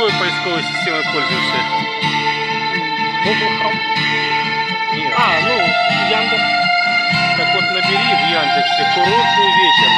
какой поисковой системой пользуешься? Google Нет. А, ну, Яндекс. Так вот, набери в Яндексе «Курортный вечер».